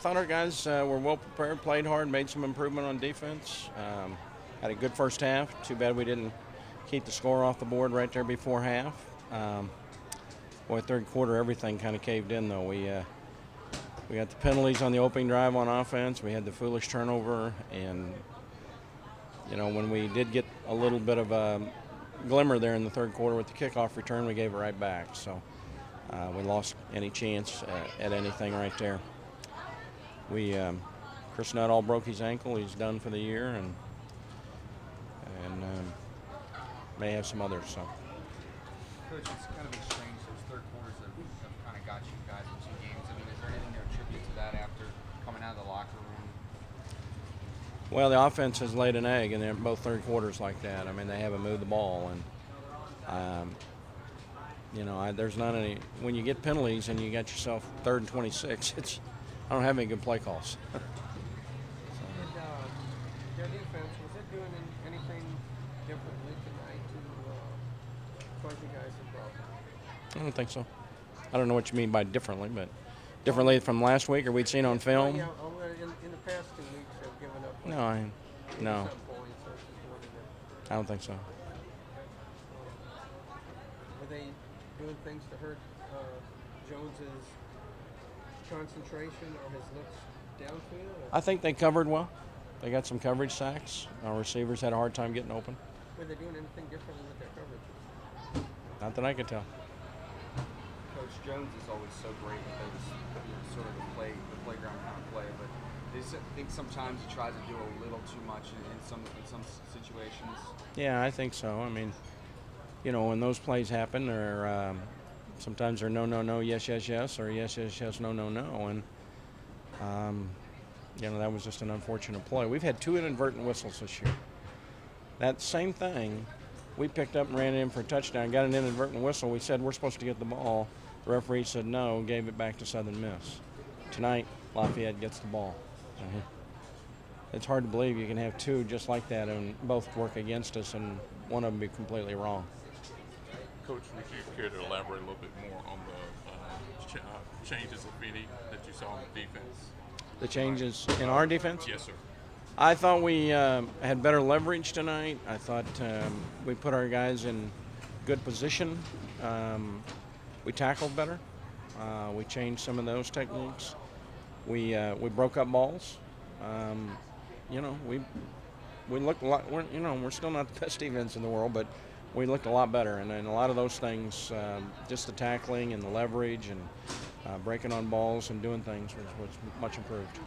thought our guys uh, were well prepared, played hard, made some improvement on defense. Um, had a good first half. Too bad we didn't keep the score off the board right there before half. Um, boy, third quarter, everything kind of caved in though. We uh, we got the penalties on the opening drive on offense. We had the foolish turnover, and you know when we did get a little bit of a glimmer there in the third quarter with the kickoff return, we gave it right back. So uh, we lost any chance at, at anything right there. We um, Chris Nuttall broke his ankle. He's done for the year, and and um, may have some others. So. Coach, it's kind of strange. Those third quarters have, have kind of got you guys in two games. I mean, is there anything to attribute to that after coming out of the locker room? Well, the offense has laid an egg in both third quarters like that. I mean, they haven't moved the ball, and um, you know, I, there's not any. When you get penalties and you got yourself third and 26, it's I don't have any good play calls. And uh, their defense, was it doing anything differently tonight to uh, cause you guys involved? I don't think so. I don't know what you mean by differently, but differently from last week or we'd seen on film. Well, yeah, in, in the past two weeks, they've given up. No, I, no, points, so I was just wondering, I don't think so. Were they doing things to hurt uh, Jones's concentration or his looks downfield? Or I think they covered well. They got some coverage sacks. Our receivers had a hard time getting open. were they doing anything differently with their coverage? Not that I could tell. Coach Jones is always so great with those, you know, sort of the play, the playground kind of play. But do you s- think sometimes he tries to do a little too much in, in some in some situations? Yeah, I think so. I mean, you know, when those plays happen, or um, sometimes they're no, no, no, yes, yes, yes, or yes, yes, yes, no, no, no, and um, you know that was just an unfortunate play. We've had two inadvertent whistles this year. That same thing, we picked up and ran in for a touchdown, got an inadvertent whistle. We said we're supposed to get the ball. The referee said no, gave it back to Southern Miss. Tonight, Lafayette gets the ball. Mhm. It's hard to believe you can have two just like that and both work against us and one of them be completely wrong. Coach, would you care to elaborate a little bit more on the uh, ch- uh, changes, if any, that you saw in the defense? The changes in our defense? Yes, sir. I thought we um, had better leverage tonight. I thought um, we put our guys in good position. Um, we tackled better. Uh, we changed some of those techniques. We uh, we broke up balls. Um, you know, we we looked a lot. We're, you know, we're still not the best defense in the world, but we looked a lot better. And, and a lot of those things, um, just the tackling and the leverage and uh, breaking on balls and doing things was, was much improved.